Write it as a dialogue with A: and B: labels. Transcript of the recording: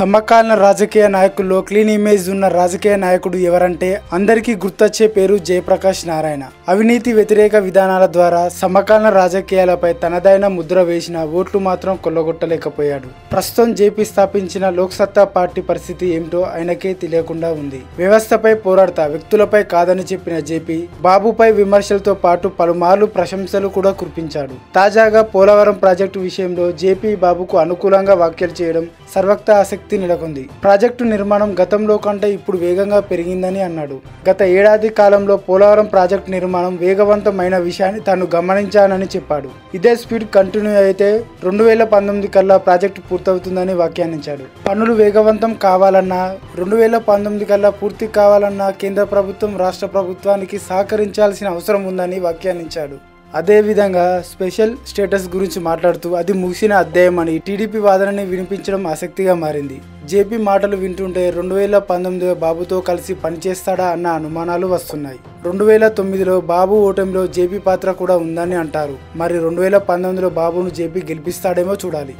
A: సమకాలీన రాజకీయ నాయకుల్లో క్లీన్ ఇమేజ్ ఉన్న రాజకీయ నాయకుడు ఎవరంటే అందరికీ గుర్తొచ్చే పేరు జయప్రకాష్ నారాయణ. అవినీతి వ్యతిరేక విధానాల ద్వారా సమకాలీన రాజకీయాలపై తనదైన ముద్ర వేసిన ఓట్లు మాత్రం కొల్లగొట్టలేకపోయాడు. ప్రస్తుతం జేపీ స్థాపించిన లోక్సత్తా పార్టీ పరిస్థితి ఏమిటో ఆయనకే తెలియకుండా ఉంది. వ్యవస్థపై పోరాడతా వ్యక్తులపై కాదని చెప్పిన జేపీ బాబుపై విమర్శలతో పాటు పలుమార్లు ప్రశంసలు కూడా కురిపించాడు. తాజాగా పోలవరం ప్రాజెక్టు విషయంలో జేపీ బాబుకు అనుకూలంగా వ్యాఖ్యలు చేయడం సర్వక్త ఆసక్తి నెలకొంది. ప్రాజెక్టు నిర్మాణం గతంలో కంటే ఇప్పుడు వేగంగా పెరిగిందని అన్నాడు. గత ఏడాది కాలంలో పోలవరం ప్రాజెక్టు నిర్మాణం వేగవంతమైన విషయాన్ని తాను గమనించానని చెప్పాడు. ఇదే స్పీడ్ కంటిన్యూ అయితే రెండు వేల పంతొమ్మిది కల్లా ప్రాజెక్టు పూర్తవుతుందని వ్యాఖ్యానించాడు. పనులు వేగవంతం కావాలన్నా రెండు వేల పంతొమ్మిది కల్లా పూర్తి కావాలన్నా కేంద్ర ప్రభుత్వం రాష్ట్ర ప్రభుత్వానికి సహకరించాల్సిన అవసరం ఉందని వ్యాఖ్యానించాడు. అదేవిధంగా స్పెషల్ స్టేటస్ గురించి మాట్లాడుతూ అది ముగిసిన అధ్యాయం అని టీడీపీ వాదనని వినిపించడం ఆసక్తిగా మారింది. జేపీ మాటలు వింటుంటే రెండు వేల పంతొమ్మిదిలో బాబుతో కలిసి పనిచేస్తాడా అన్న అనుమానాలు వస్తున్నాయి. రెండు వేల తొమ్మిదిలో బాబు ఓటమిలో జేపీ పాత్ర కూడా ఉందని అంటారు. మరి రెండు వేల పంతొమ్మిదిలో బాబును జేపీ గెలిపిస్తాడేమో చూడాలి.